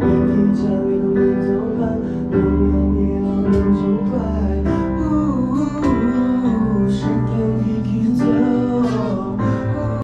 你披着羊的衣走完你很勤劳很勤快